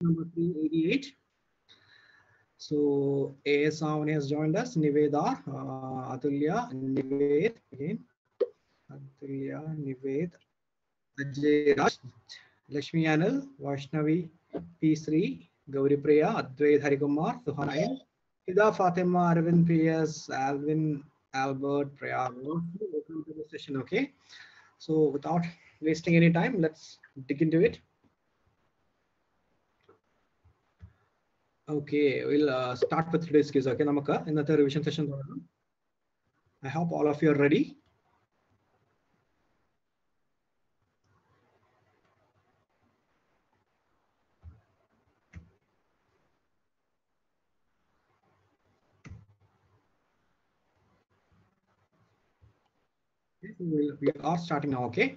number 388. So AS Avani has joined us, Niveda, uh, Atulya, Nived again, Atulya, Nived, Ajay Raj, Lakshmi Anil, Vaishnavi, P3, Gauri Priya, Advait Harikumar, Suhanayan, Ida Fatima, Arvind PS, Alvin, Albert, Priya. Welcome to the session, okay? So without wasting any time, let's dig into it. Okay, we'll uh, start with today's quiz. Okay, Namaka, another revision session. I hope all of you are ready. We are starting now, okay?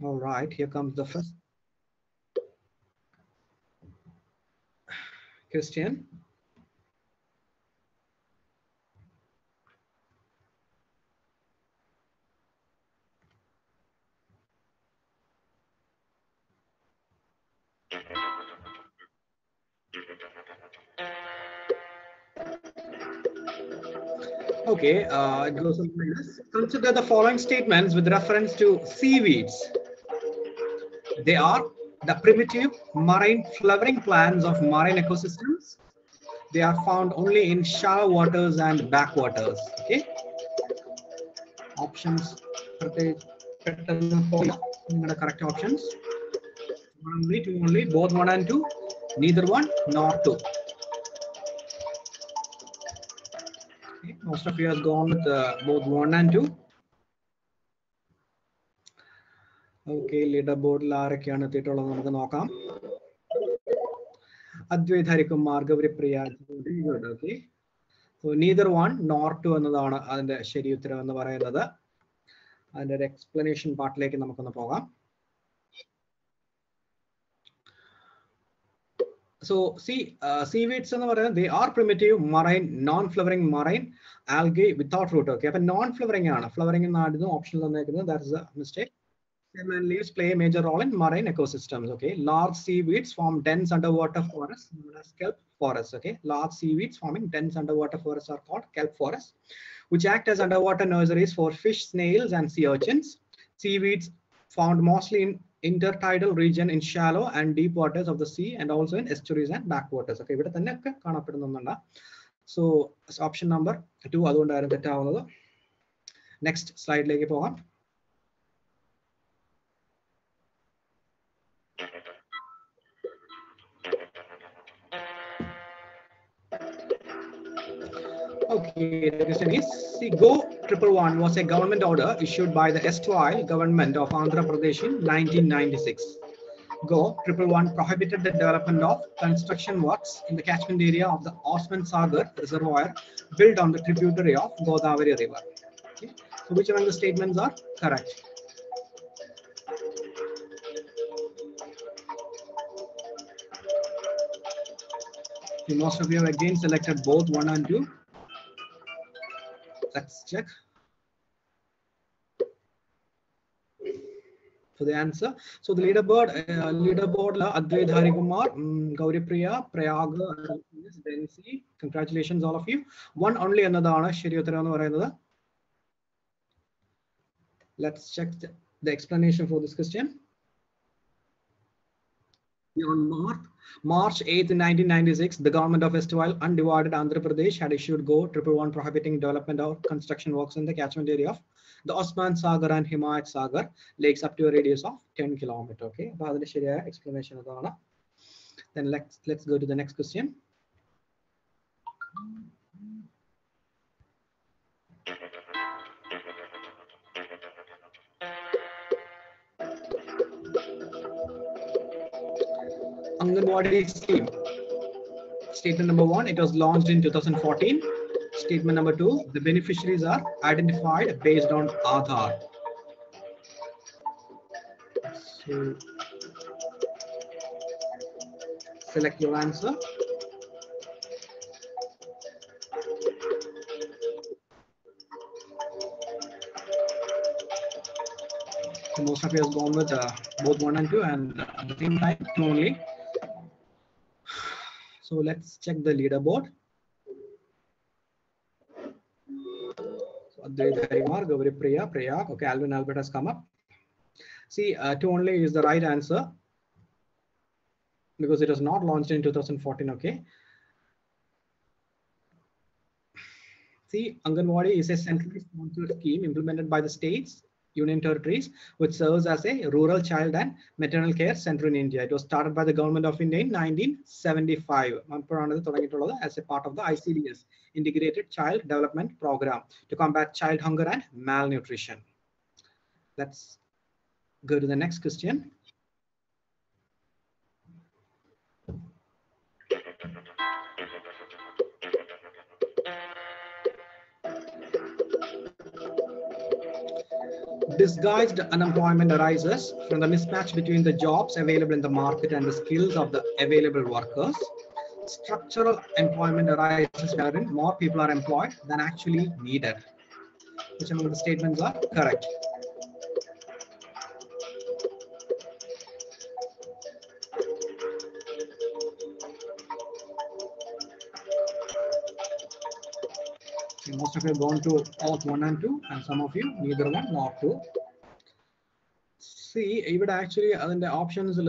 All right, here comes the first Christian. Okay, uh, it goes like this. Consider the following statements with reference to seaweeds. They are the primitive marine flowering plants of marine ecosystems. They are found only in shallow waters and backwaters. Okay. Options. Correct options. Only, two only, both one and two. Neither one nor two. Okay. Most of you have gone with uh, both one and two. Okay leader ബോർഡിൽ ആരൊക്കെയാണ് എത്തിയിട്ടുള്ളത് നമുക്ക് നോക്കാം. Advait Harikumar Gauripriya okay so neither one nor two എന്നതാണ് അതിന്റെ ശരി ഉത്തരം എന്ന് പറയുന്നത്. അതിന്റെ ഒരു എക്സ്പ്ലനേഷൻ പാർട്ടിലേക്ക് നമുക്കൊന്ന് പോകാം. സോ സി സീവീഡ്സ് എന്ന് പറയുന്നത് they are primitive marine non flowering marine algae without root okay അപ്പൊ നോൺ ഫ്ലവറിംഗ് ആണ് ഫ്ലവറിംഗ് എന്നായിരുന്നു option തന്നേക്കുന്നത്. That is a mistake and leaves play a major role in marine ecosystems. Okay, large seaweeds form dense underwater forests known as kelp forests. Okay, large seaweeds forming dense underwater forests are called kelp forests, which act as underwater nurseries for fish, snails, and sea urchins. Seaweeds found mostly in intertidal region in shallow and deep waters of the sea and also in estuaries and backwaters. Okay, ഇവിടെ തന്നെ ഒക്കെ കാണപ്പെടുന്നുണ്ട് so option number two അതുകൊണ്ടായിരുന്നു തെറ്റാവുന്നത് next സ്ലൈഡിലേക്ക് പോകാം Okay, the question is, see, Go Triple One was a government order issued by the erstwhile government of Andhra Pradesh in 1996. Go Triple One prohibited the development of construction works in the catchment area of the Osman Sagar Reservoir built on the tributary of Godavari River. Okay. So, which among the statements are correct? Most of you have again selected both one and two. Let's check. For the answer, so the leaderboard, uh, leaderboard la Advait Harikumar, um, Gauri Priya, Prayaga, Densi. Congratulations, all of you. One only another Shri Let's check the explanation for this question. On March, March 8, 1996, the government of erstwhile undivided Andhra Pradesh had issued Go Triple One prohibiting development or construction works in the catchment area of the Osman Sagar and Himayat Sagar lakes up to a radius of 10 kilometers. Okay, explanation. of Then let's let's go to the next question. Anganwadi scheme. Statement number one, it was launched in 2014. Statement number two, the beneficiaries are identified based on Aadhaar. So, select your answer. So most of you have gone with uh, both one and two, and uh, the same time two only. So let's check the leaderboard. Gauri Priya. Okay, Alvin Albert has come up. See, uh, two only is the right answer because it was not launched in 2014. Okay. See, Anganwadi is a centrally sponsored scheme implemented by the states, Union Territories, which serves as a rural child and maternal care center in India. It was started by the government of India in 1975 as a part of the ICDS, Integrated Child Development Program, to combat child hunger and malnutrition. Let's go to the next question. Disguised unemployment arises from the mismatch between the jobs available in the market and the skills of the available workers. Structural employment arises wherein more people are employed than actually needed. Which among the statements are correct? most of you have gone to both one and two, and some of you neither one nor two. C ഇവിടെ actually അതിന്റെ ഓപ്ഷൻസിൽ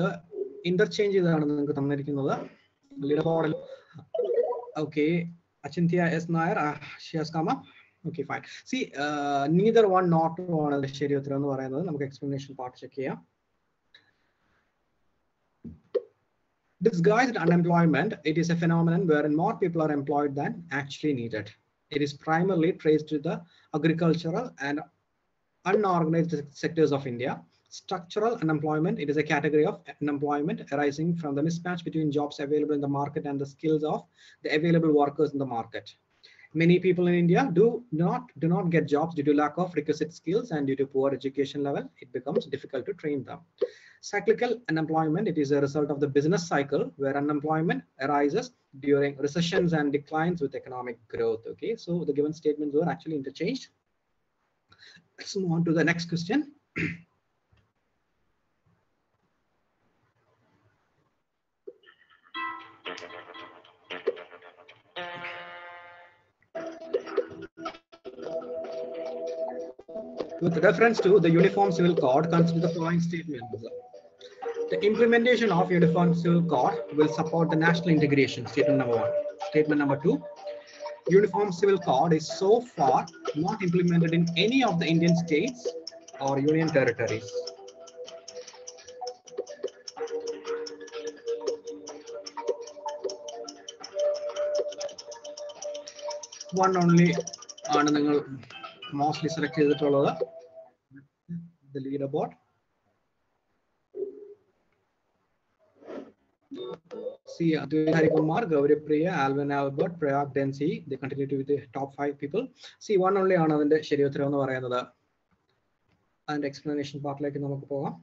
interchange ചെയ്താണ് നിങ്ങൾക്ക് തന്നിരിക്കുന്നത് leader ബോർഡിൽ okay Achintya S Nair Shiyas Cama okay fine C neither one not ആണ് അതിന്റെ ശരി ഉത്തരം എന്ന് പറയുന്നത് നമുക്ക് എക്സ്പ്ലനേഷൻ പാർട്ട് ചെക്ക് ചെയ്യാം Disguised unemployment, it is a phenomenon wherein more people are employed than actually needed. It is primarily traced to the agricultural and unorganized sectors of India. Structural unemployment, it is a category of unemployment arising from the mismatch between jobs available in the market and the skills of the available workers in the market. Many people in India do not do not get jobs due to lack of requisite skills and due to poor education level, it becomes difficult to train them. Cyclical unemployment, it is a result of the business cycle where unemployment arises during recessions and declines with economic growth. Okay, so the given statements were actually interchanged. Let's move on to the next question. With reference to the Uniform Civil Code, consider the following statements. The implementation of Uniform Civil Code will support the national integration, statement number one. Statement number two, Uniform Civil Code is so far not implemented in any of the Indian states or union territories. One only ആണ് നിങ്ങൾ mostly select ചെയ്തിട്ടുള്ളത് the leaderboard. See, Advait Harikumar, Gauri Priya, Alvin Albert, Prayag Densi, they continue to be the top five people. See, one only ആണ് the ഉത്തരം എന്ന് പറയുന്നത് അതിന്റെ explanation പാർട്ടിലേക്ക് നമുക്ക് പോകാം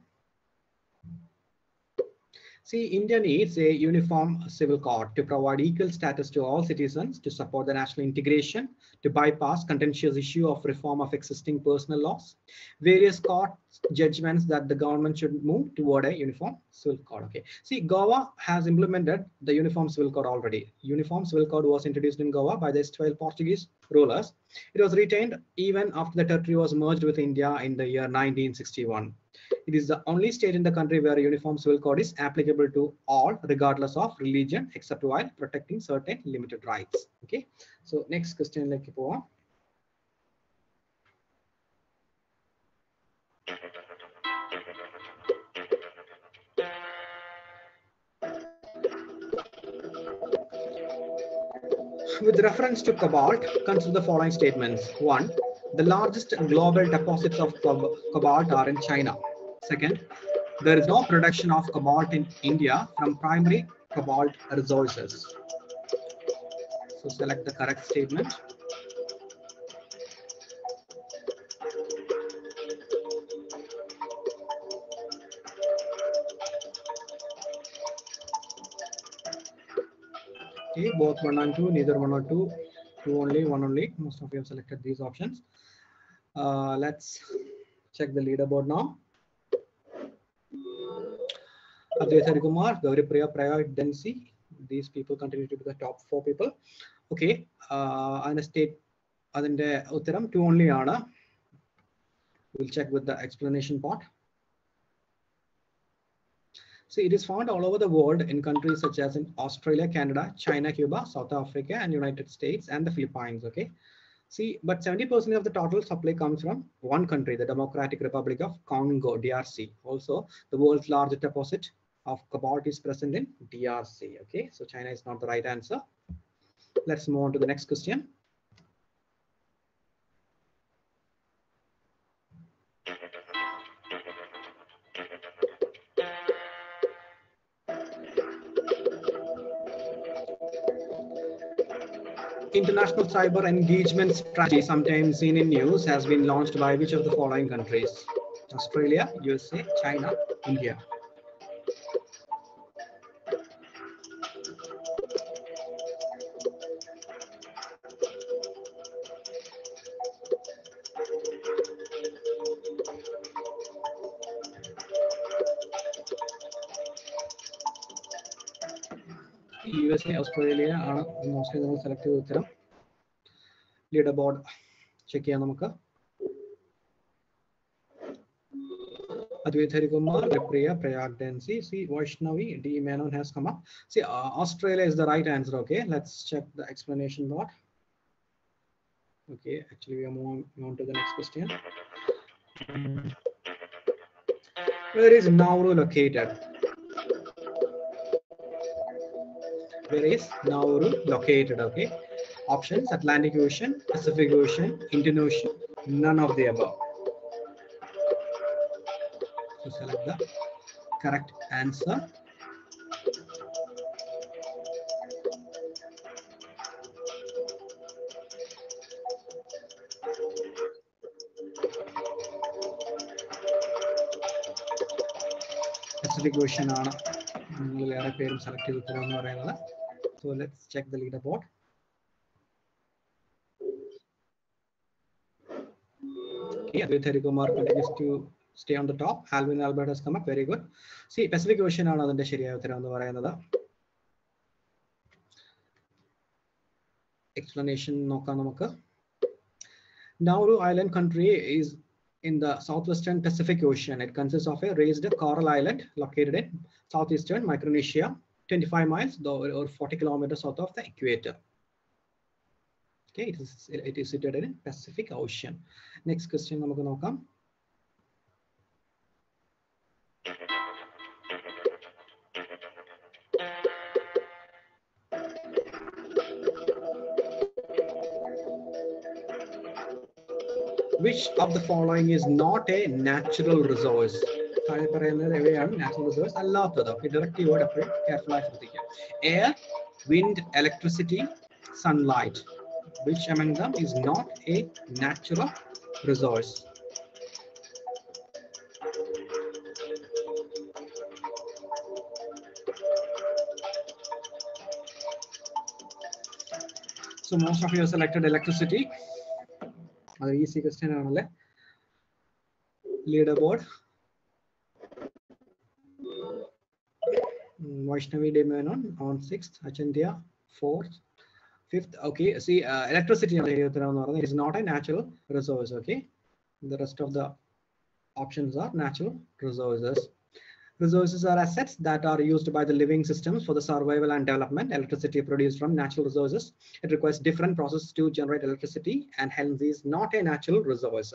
See, India needs a uniform civil code to provide equal status to all citizens, to support the national integration, to bypass contentious issue of reform of existing personal laws, various court judgments that the government should move toward a uniform civil code. Okay. See, Goa has implemented the uniform civil code already. Uniform civil code was introduced in Goa by the erstwhile Portuguese rulers. It was retained even after the territory was merged with India in the year 1961. It is the only state in the country where uniform civil code is applicable to all, regardless of religion, except while protecting certain limited rights. Okay. So next question like പോവാം With reference to cobalt, consider the following statements. One, the largest global deposits of cob- cobalt are in China. Second, there is no production of cobalt in India from primary cobalt resources. So select the correct statement. Okay, both one and two, neither one or two, two only, one only. Most of you have selected these options. Uh, let's check the leaderboard now. Advaita Kumar, Gauri Priya, Praya Densi. These people continue to be the top four people. Okay, uh, അതിന്റെ state അതിന്റെ ഉത്തരം to only ആണ് will check with the explanation part See, it is found all over the world in countries such as in Australia, Canada, China, Cuba, South Africa, and United States, and the Philippines. Okay. See, but 70% of the total supply comes from one country, the Democratic Republic of Congo, DRC. Also, the world's largest deposit of cobalt is present in DRC. Okay, so China is not the right answer. Let's move on to the next question. International cyber engagement strategy, sometimes seen in news, has been launched by which of the following countries? Australia, USA, China, India. Australia ആണ് mostly നമ്മൾ select ചെയ്ത ഉത്തരം leader board check ചെയ്യാം നമുക്ക് Advait Harikumar, Priya, Prayag Densi, see Vaishnavi, D. Menon has come up. See, uh, Australia is the right answer. Okay, let's check the explanation part. Okay, actually, we are moving on to the next question. Where is Nauru located? Where is Nauru located? Okay. Options Atlantic Ocean, Pacific Ocean, Indian Ocean, none of the above. So select the correct answer. Pacific Ocean ആണ് നിങ്ങൾ വേറെ പേരും select ചെയ്ത് ഉത്തരം എന്ന് പറയുന്നത് so let's check the leader board Okay, Advait Harikumar continues to stay on the top. Alvin Albert has come up. Very good. See, Pacific Ocean ആണ് അതിന്റെ ശരിയായ ഉത്തരം എന്ന് പറയുന്നത് എക്സ്പ്ലനേഷൻ നോക്കാം നമുക്ക് Nauru Island country is in the southwestern Pacific Ocean. It consists of a raised coral island located in southeastern Micronesia, 25 miles though, or 40 kilometers south of the equator. Okay, it is, it is situated in Pacific Ocean. Next question നമുക്ക് നോക്കാം which of the following is not a natural resource താഴെ പറയുന്നത് എവയാണ് natural resource അല്ലാത്തത് okay direct word എപ്പോഴും careful ആയി ശ്രദ്ധിക്കുക air wind electricity sunlight which among them is not a natural resource so most of you have selected electricity അത് easy question ആണല്ലേ leader Vaishnavi D. Menon on 6th, Achintya 4th, 5th. Okay, see, uh, electricity is not a natural resource. Okay, the rest of the options are natural resources. Resources are assets that are used by the living systems for the survival and development. Electricity produced from natural resources. It requires different processes to generate electricity and hence is not a natural resource.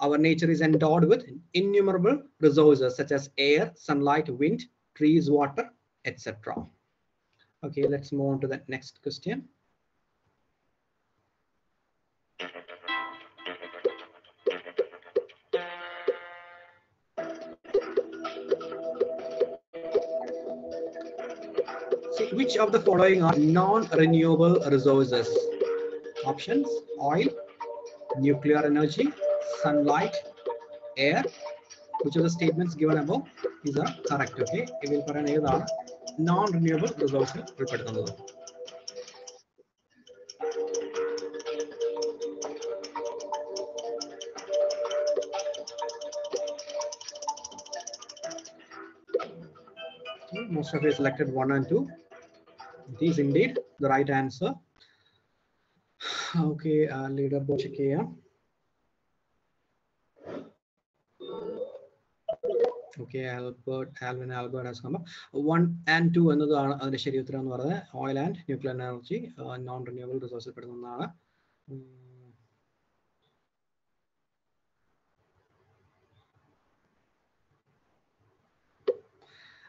Our nature is endowed with innumerable resources such as air, sunlight, wind, trees, water, etc. Okay, let's move on to the next question. See, which of the following are non-renewable resources? Options, oil, nuclear energy, sunlight, air. Which of the statements given above is correct, okay? ഇതിൽ പറയുന്ന ഏതാണ് non-renewable resource ഉൾപ്പെടുത്തുന്നത് Most of you selected one and two. It is indeed the right answer. Okay, uh, leaderboard check ചെയ്യാം Okay Albert Alvin Albert as come one and two എന്നതാണ് അതിന്റെ ശരി ഉത്തരം എന്ന് പറയുന്നത് oil and nuclear energy non renewable റിസോഴ്സിൽ പെടുന്നതാണ് ഒന്നാണ്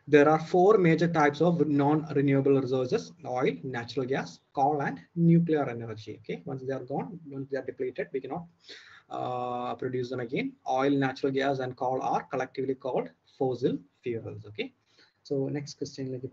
There are four major types of non-renewable resources: oil, natural gas, coal, and nuclear energy. Okay, once they are gone, once they are depleted, we cannot uh, Uh, produce them again. Oil, natural gas, and coal are collectively called fossil fuels. Okay, so next question, like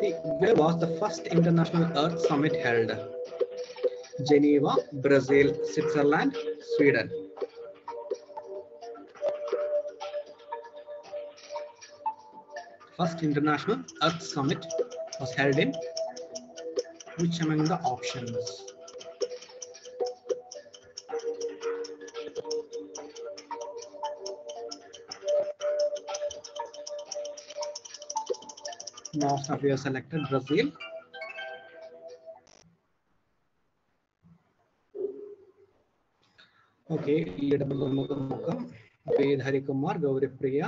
See, where was the first international Earth Summit held? Geneva, Brazil, Switzerland, Sweden. First international Earth Summit was held in which among the options? Most of you selected Brazil. Okay ഈ ഇടപെടൽ നമുക്ക് നോക്കാം. അപ്പൊ ഏത് Harikumar Gaurapriya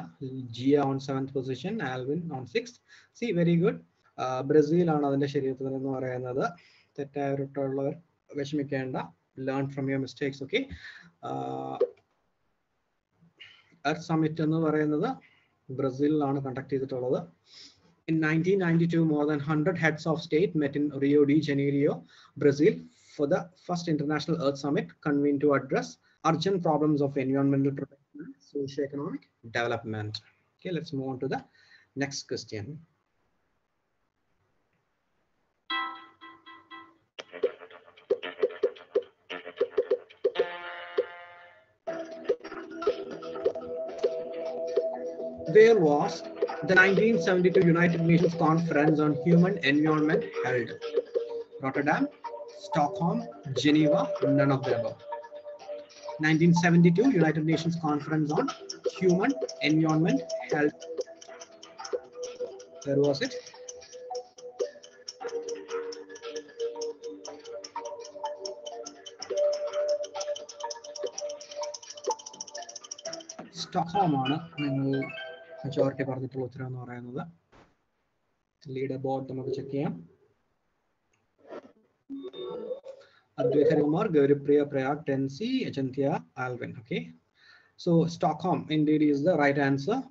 Jiya on seventh position Alvin on six see very good Brazil ആണ് അതിന്റെ ശരീരത്തിൽ എന്ന് പറയുന്നത്. തെറ്റായവരോട്ടുള്ളവർ വിഷമിക്കേണ്ട. Learn from your mistakes okay earth summit എന്ന് പറയുന്നത് ബ്രസീലിലാണ് കണ്ടക്ട് ചെയ്തിട്ടുള്ളത്. In nineteen ninety two more than hundred heads of state met in Rio de Janeiro Brazil for the first international earth summit convene to address urgent problems of environmental protection and socio-economic development. Okay, let's move on to the next question. Where was the 1972 United Nations Conference on Human Environment held? Rotterdam, Stockholm, Geneva, none of the above. 1972 United Nations Conference on Human Environment Health. Where was it? Stockholm ആണ് നിങ്ങൾ majority പറഞ്ഞിട്ടുള്ള ഉത്തരം എന്ന് പറയുന്നത് leader board നമുക്ക് check ചെയ്യാം Advait Kumar, Gauripriya Prayag, Densi, Achintya, Alvin. Okay. So Stockholm indeed is the right answer.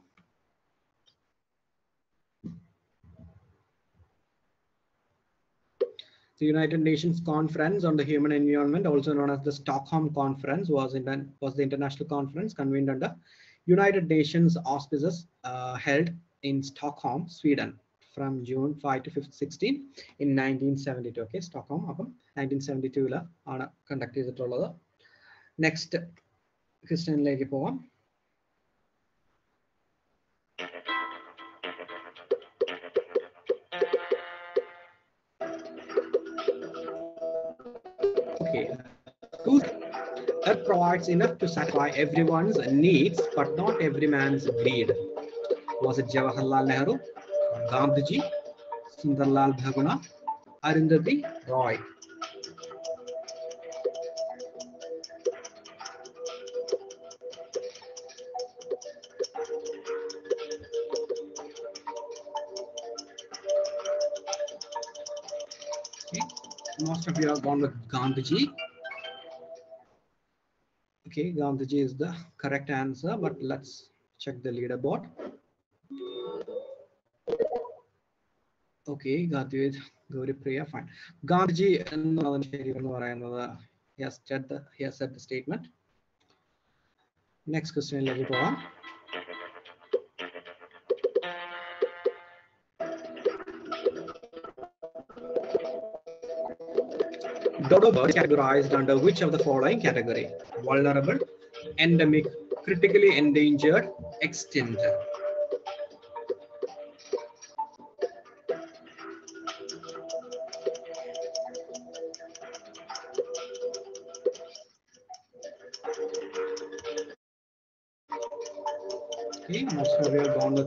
The United Nations Conference on the Human Environment, also known as the Stockholm Conference, was in was the international conference convened under United Nations auspices uh, held in Stockholm, Sweden, from June 5 to 5, 16 in 1972. Okay, Stockholm അപ്പം 1972 ആണ് conduct ചെയ്തിട്ടുള്ളത് next ക്രിസ്ത്യനിലേക്ക് പോവാം Okay. Who's Earth provides enough to satisfy everyone's needs, but not every man's greed. Was it Jawaharlal Nehru, Gandhiji, Sundarlal Bahuguna, Arundhati Roy? Most of you have gone with Gandhiji. Okay, Gandhiji is the correct answer, but let's check the leaderboard. he has said the he has said the statement. Next question ലേക്ക് പോവാം. Dodo bird categorized under which of the following category? Vulnerable, endemic, critically endangered, extinct.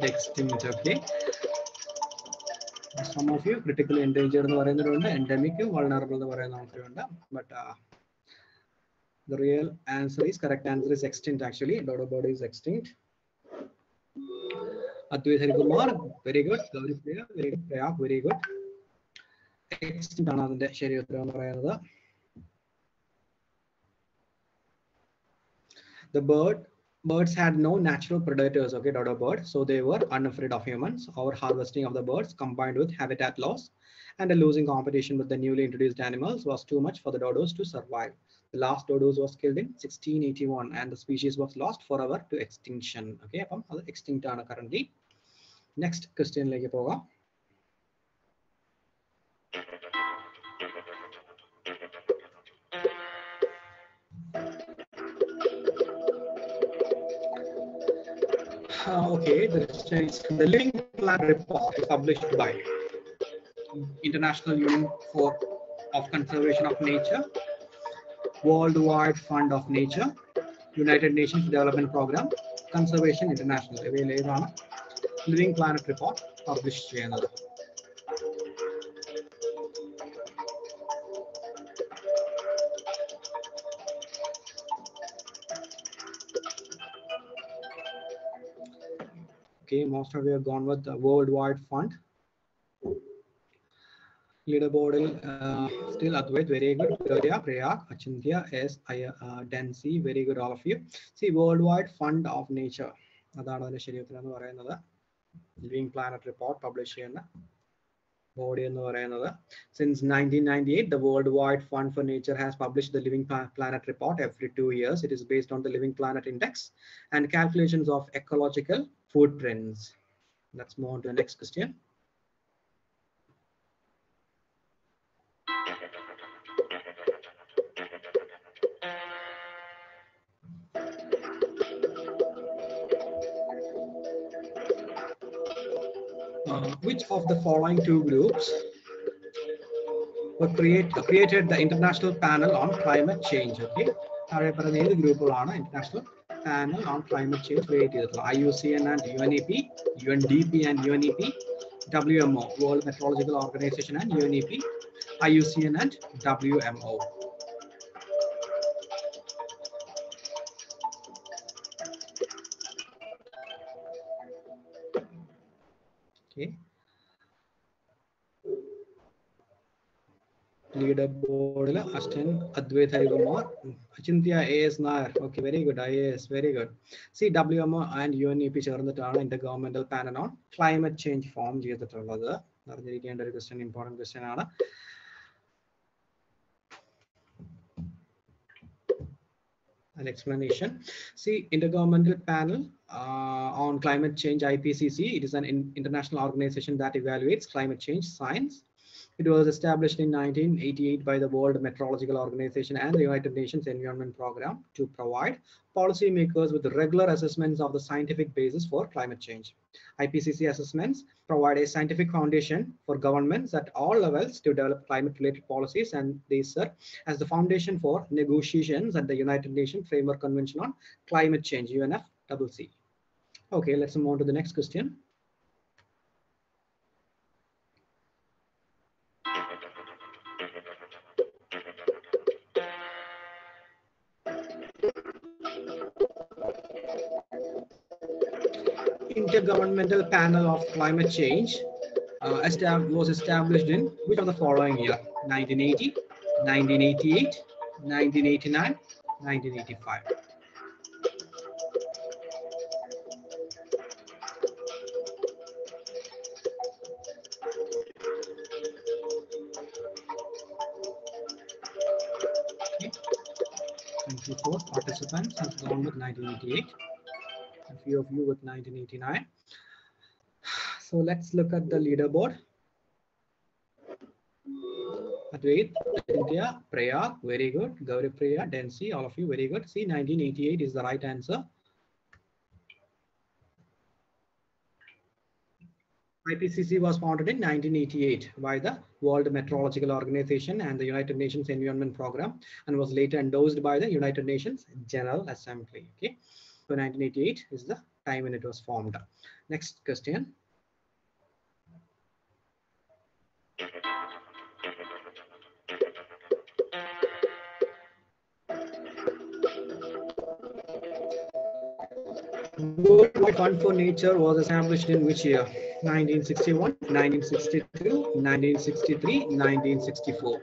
Gone with extinct. Okay. Some of you critical എന്ന് പറയുന്നവരുണ്ട് endemic vulnerable എന്ന് uh, the real answer is correct answer is extinct actually dodo bird is extinct Advait Harikumar very good Gauri Priya very good priya very good extinct ആണ് അതിന്റെ ശരി ഉത്തരം എന്ന് the bird birds had no natural predators okay dodo bird so they were unafraid of humans our harvesting of the birds combined with habitat loss and a losing competition with the newly introduced animals was too much for the dodos to survive the last dodos was killed in 1681 and the species was lost forever to extinction okay അപ്പം അത് extinct ആണ് currently next ക്വസ്റ്റ്യനിലേക്ക് പോകാം Uh, okay, the Living Planet Report published by International Union for of Conservation of Nature, Worldwide Fund of Nature, United Nations Development Program, Conservation International, Living Planet Report published ചെയ്യുന്നത് Okay, most of you have gone with the Worldwide Fund. Leaderboard, uh, still Advait, very good. Gloria, Prayag, Achintya, S, I, uh, Dancy, very good, all of you. See, Worldwide Fund of Nature. അതാണ് അതിന്റെ ശരി ഉത്തരം എന്ന് പറയുന്നത് living planet report publish ചെയ്യുന്ന body എന്ന് പറയുന്നത് since nineteen ninety eight the world wide fund four nature has publish the living planet report every two years it is based on the living planet index and calculations of ecological footprints. Let's move on to the next question. Uh, which of the following two groups were create, created the International Panel on Climate Change? Okay, താഴെ പറയുന്ന ഏത് ഗ്രൂപ്പുകളാണ് international and on climate change where it is IUCN and UNEP, UNDP and UNEP, WMO, World Meteorological Organization and UNEP, IUCN and WMO. Okay. Leader ബോർഡിൽ Aston Advaita Harikumar Achintya A S Nair. Okay very good I S very good C W M and U N E P ചേർന്നിട്ടാണ് inter panel on climate change form ചെയ്തിട്ടുള്ളത്. അറിഞ്ഞിരിക്കേണ്ട ഒരു question important question ആണ്. An explanation. See, Intergovernmental Panel uh, on Climate Change, IPCC, it is an in international organization that evaluates climate change science. It was established in 1988 by the World Meteorological Organization and the United Nations Environment Program to provide policymakers with regular assessments of the scientific basis for climate change. IPCC assessments provide a scientific foundation for governments at all levels to develop climate-related policies, and they serve as the foundation for negotiations at the United Nations Framework Convention on Climate Change, UNFCCC. Okay, let's move on to the next question. Intergovernmental Panel of Climate Change uh, was established in which of the following year? 1980, 1988, 1989, 1985. Okay. 24 participants have gone with 1988 few of you with 1989. So let's look at the leaderboard. Advait, India, Prayag, very good. Gauri Priya, Densi, all of you, very good. See, 1988 is the right answer. IPCC was founded in 1988 by the World Meteorological Organization and the United Nations Environment Program and was later endorsed by the United Nations General Assembly. Okay. So 1988 is the time when it was formed. Next question. Worldwide Fund for Nature was established in which year? 1961, 1962, 1963, 1964.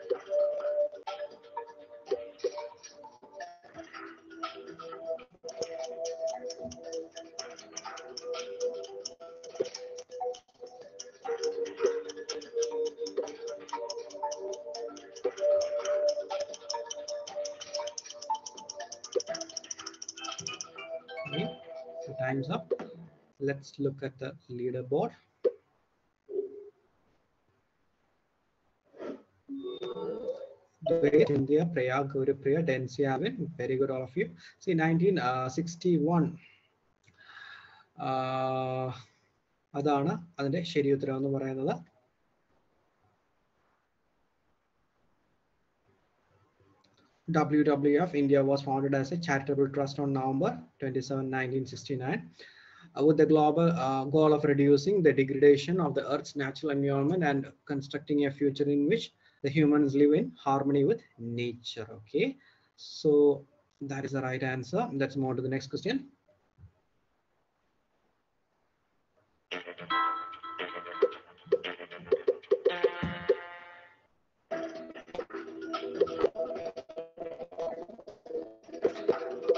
Let's look at the leaderboard. Dwayne, India, Gauripriya, Densi Avin, very good all of you. See, 1961. Ah Adana, അതിന്റെ ശരി ഉത്തരം എന്ന് പറയുന്നത് WWF India was founded as a charitable trust on November 27, 1969, uh, with the global uh, goal of reducing the degradation of the Earth's natural environment and constructing a future in which the humans live in harmony with nature. Okay, so that is the right answer. Let's move on to the next question.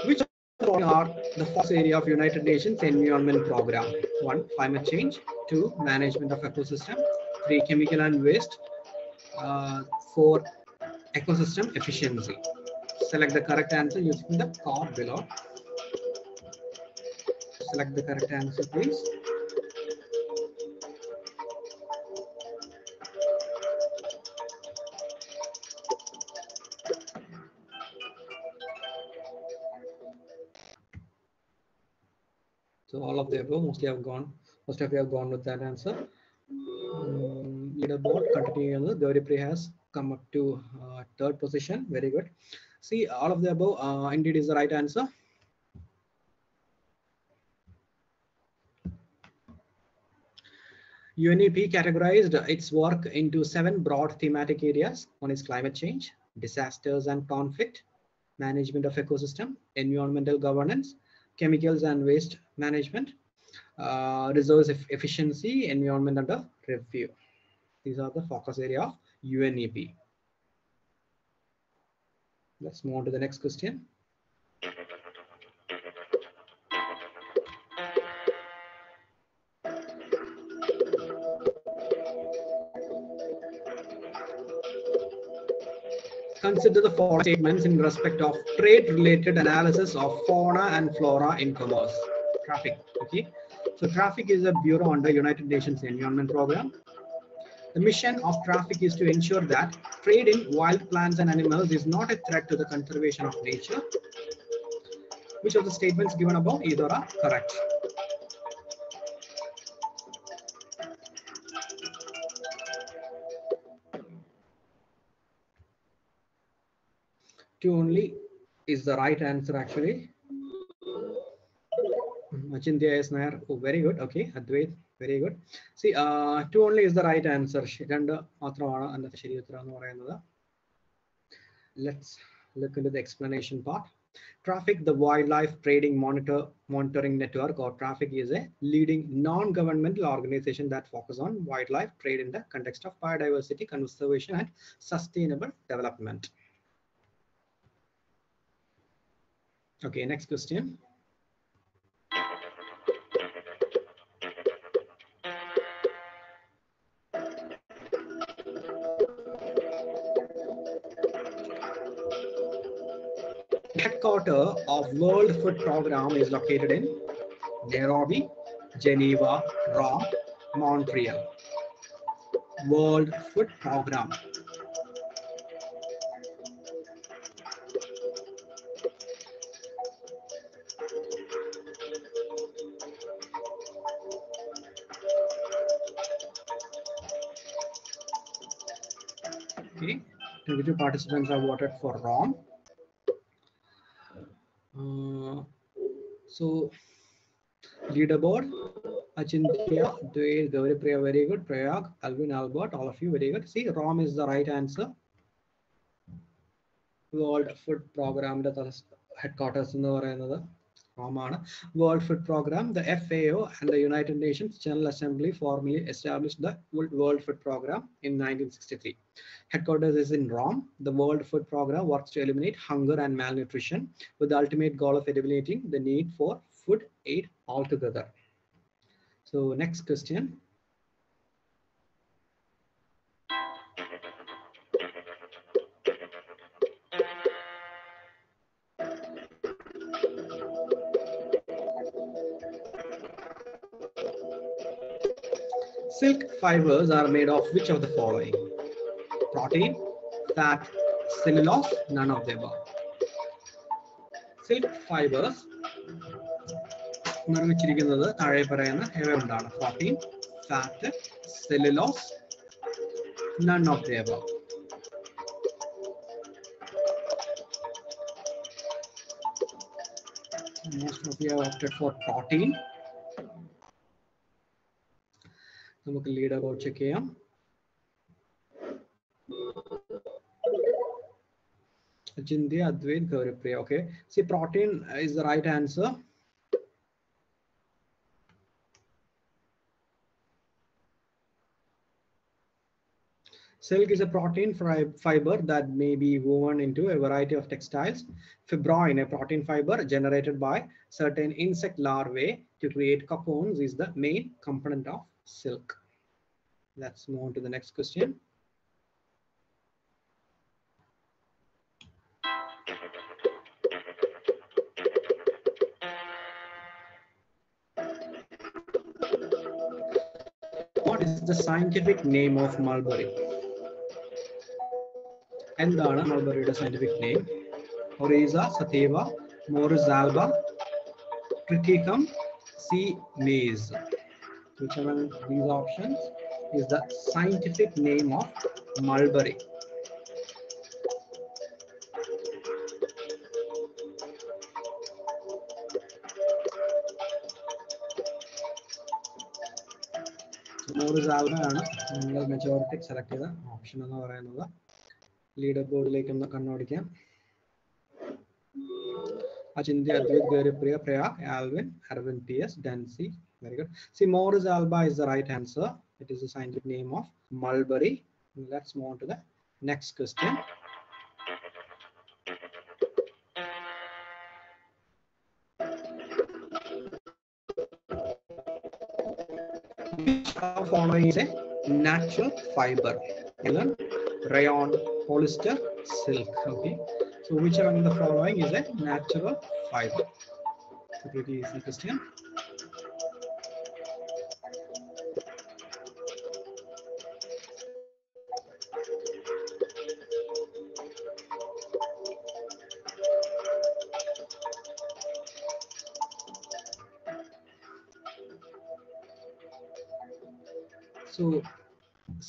Which are the focus area of United Nations Environment Program? One, climate change. Two, management of ecosystem. Three, chemical and waste. Uh, four, ecosystem efficiency. Select the correct answer using the card below. Select the correct answer, please. Above, mostly have gone, most of you have gone with that answer. Um, leaderboard continuing, Gauripriya has come up to uh, third position. Very good. See, all of the above uh, indeed is the right answer. UNEP categorized its work into seven broad thematic areas. One is climate change, disasters and conflict, management of ecosystem, environmental governance, chemicals and waste management, Uh, resource eff- efficiency, environment under review. These are the focus area of UNEP. Let's move on to the next question. Consider the following statements in respect of trade-related analysis of fauna and flora in commerce. Traffic, okay? So traffic is a bureau under United Nations Environment Program. The mission of traffic is to ensure that trade in wild plants and animals is not a threat to the conservation of nature. Which of the statements given above either are correct? Two only is the right answer actually. Achintya is Nair. Oh, very good. Okay, Advait, very good. See, uh, two only is the right answer. ശ- രണ്ട് മാത്രമാണ് അന്നത്തെ ശരി ഉത്തരം എന്ന് പറയുന്നത്. Let's look into the explanation part. Traffic, the wildlife trading monitor monitoring network or traffic is a leading non-governmental organization that focus on wildlife trade in the context of biodiversity conservation and sustainable development. Okay, next question. World Food Program is located in Nairobi, Geneva, Rome, Montreal. World Food Program. Okay, 22 participants have voted for Rome. Uh, so leaderboard. Achintya, Dwayne, Gauripriya, very good. Prayag, Alvin, Albert, all of you, very good. See, ROM is the right answer. World Food Program headquarters the Romana. World Food Program, the FAO and the United Nations General Assembly formally established the World Food Program in 1963. Headquarters is in Rome. The World Food Program works to eliminate hunger and malnutrition with the ultimate goal of eliminating the need for food aid altogether. So next question. Silk fibers are made of which of the following? Protein, fat, cellulose, none of the above. Silk fibers നിർമ്മിച്ചിരിക്കുന്നത് താഴെ പറയുന്ന ഇവ എന്താണ് protein fat cellulose none of the above most of you have opted for protein നമുക്ക് lead about check ചെയ്യാം Achintya, Advait, Gauripriya. Okay. See, protein is the right answer. Silk is a protein fiber that may be woven into a variety of textiles. Fibroin, a protein fiber generated by certain insect larvae to create cocoons, is the main component of silk. Let's move on to the next question. What is the scientific name of mulberry? And the mulberry is scientific name. Oryza sativa, Morus Triticum, Zea mays. whichever these options is the scientific name of mulberry. നൂറ് സാധനമാണ് നിങ്ങൾ majority select ചെയ്ത option എന്ന് പറയുന്നത് leader ബോർഡിലേക്ക് ഒന്ന് കണ്ണോടിക്കാം Achintya Advait Priya Prayag Alvin Aravind P S ഡൻസി Very good. See, Morus alba is the right answer. It is the scientific name of mulberry. Let's move on to the next question. Following is a natural fiber? Then rayon, polyester, silk. Okay. So which among the following is a natural fiber? A pretty easy question.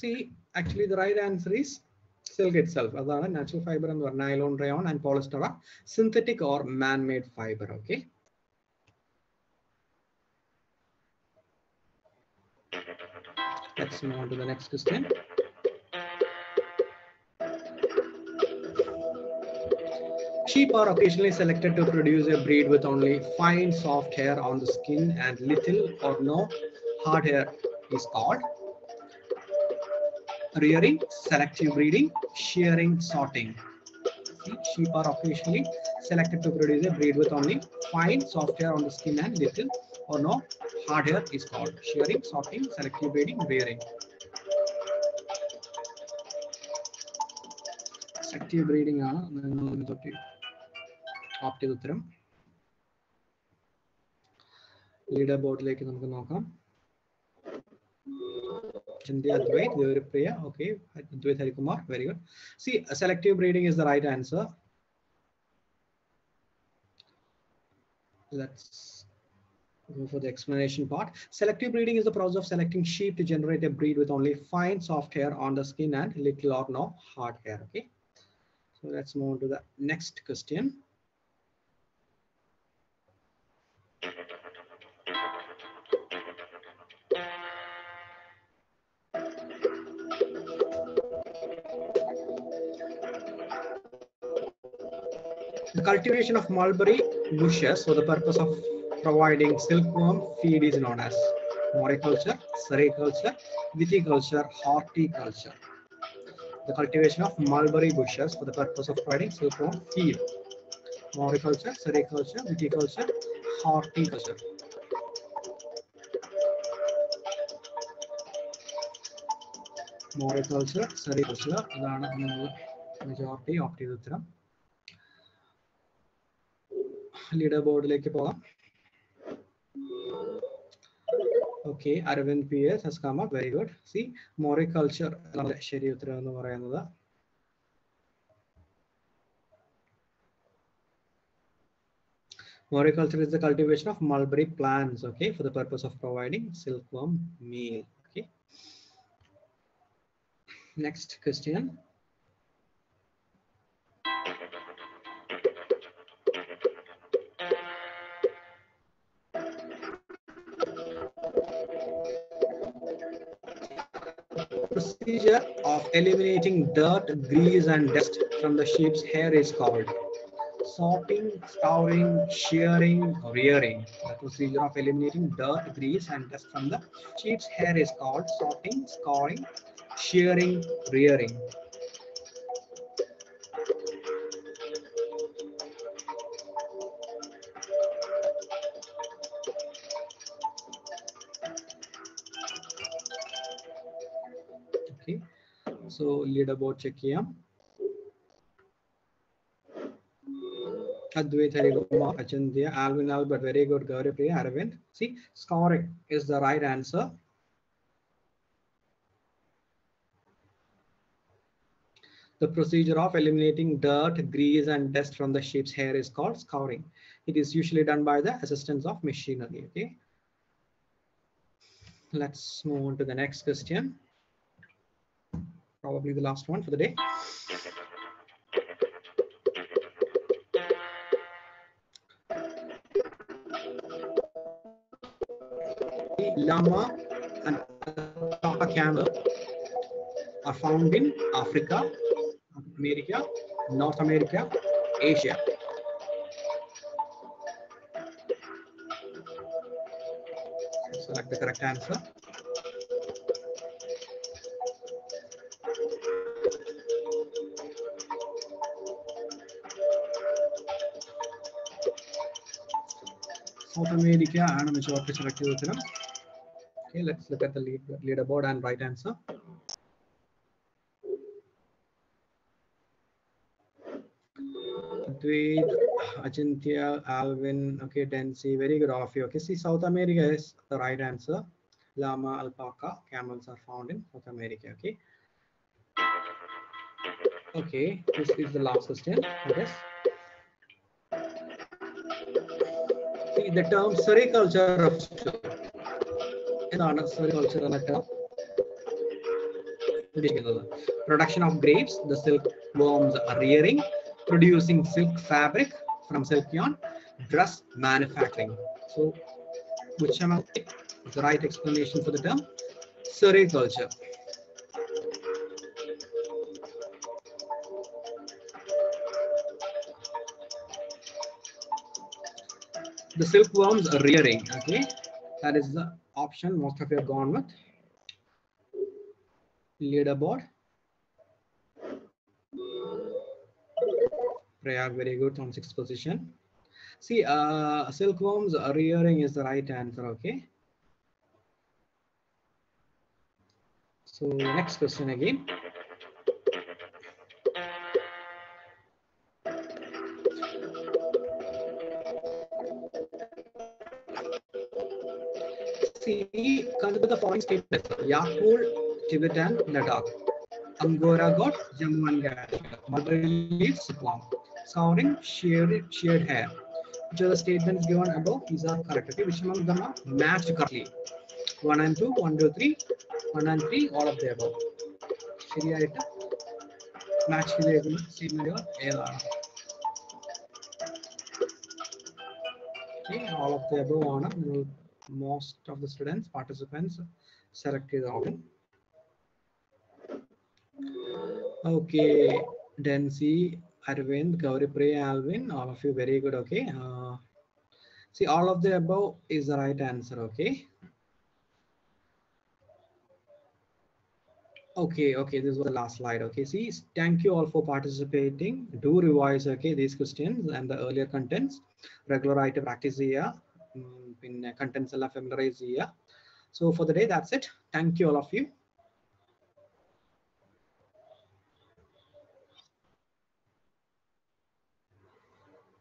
see, actually the right answer is silk itself. അതാണ് natural fiber എന്ന് പറഞ്ഞ nylon, rayon and polyester are synthetic or man-made fiber. Okay. Let's move on to the next question. Sheep are occasionally selected to produce a breed with only fine soft hair on the skin and little or no hard hair is called rearing, selective breeding, shearing, sorting. See, sheep are occasionally selected to produce a breed with only fine soft hair on the skin and little or no hard hair is called shearing, sorting, selective breeding, rearing. Selective breeding ആണ് opt ചെയ്ത ഉത്തരം leader ബോർഡിലേക്ക് നമുക്ക് നോക്കാം Chandya Advait, Priya. Okay, Advait Harikumar, very good. See, selective breeding is the right answer. Let's go for the explanation part. Selective breeding is the process of selecting sheep to generate a breed with only fine soft hair on the skin and little or no hard hair. Okay, so let's move on to the next question. the cultivation of mulberry bushes for the purpose of providing silkworm feed is known as moriculture, sericulture, viticulture, horticulture. The cultivation of mulberry bushes for the purpose of providing silkworm feed. Moriculture, sericulture, viticulture, horticulture. മോറിക്കൾച്ചർ sericulture അതാണ് majority opt ചെയ്ത leader ബോർഡിലേക്ക് പോകാം okay Aravind P S has come up very good C mariculture എന്നാണ് ശരി ഉത്തരം എന്ന് പറയുന്നത് Moriculture is the cultivation of mulberry plants, okay, for the purpose of providing silkworm meal, okay. Next question. Procedure of eliminating dirt, grease, and dust from the sheep's hair is called sorting, scouring, shearing, rearing. The procedure of eliminating dirt, grease, and dust from the sheep's hair is called sorting, scouring, shearing, rearing. പിന്നീട് check check ചെയ്യാം Advait Harikumar Achintya, Alvin Albert, very good, Gauripriya, Aravind. See, scouring is the right answer. The procedure of eliminating dirt, grease, and dust from the sheep's hair is called scouring. It is usually done by the assistance of machinery. Okay. Let's move on to the next question. Probably the last one for the day. llama and alpaca camel are found in Africa, America, North America, Asia. Select the correct answer. automatica and which office Okay, let's look at the lead, leaderboard and right answer. Advait, Achintya, Alvin, okay, Densi, very good of you. Okay, see, South America is the right answer. Llama, alpaca, camels are found in South America. Okay. Okay, this is the last question, I guess. the term sericulture of എന്നാണ് sericulture എന്ന term ഉദ്ദേശിക്കുന്നത് production of grapes the silk worms are rearing producing silk fabric from silk yarn dress manufacturing so which among is the right explanation for the term sericulture The silkworms are rearing okay that is the option most of you have gone with. Leaderboard. Prayag, very good on sixth position. See, uh, silkworms are rearing is the right answer, okay? So next question again. See, consider the following statements. Yakul, Tibet and Ladakh. Angora got Jammu and Kashmir. Mulberry leaves, Sikwam. Scouring, sheared, sheared hair. Which are the statements given above? These are correct. Okay, which among them are matched correctly? One and two, one, two, three, one and three, all of the above. ശരിയായിട്ട് match ചെയ്തേക്കുന്ന സ്റ്റേറ്റ്മെന്റുകൾ ഏതാണ് all of the above ആണ് നിങ്ങൾ most of the students, participants selected option. Okay, Densi, Arvind, Gauripriya, Alvin, all of you very good. Okay. Uh, see, all of the above is the right answer. Okay. okay okay this was the last slide okay see thank you all for participating do revise okay these questions and the earlier contents regular item practice here പിന്നെ contents എല്ലാം familiarise ചെയ്യുക so for the day that's it thank you all of U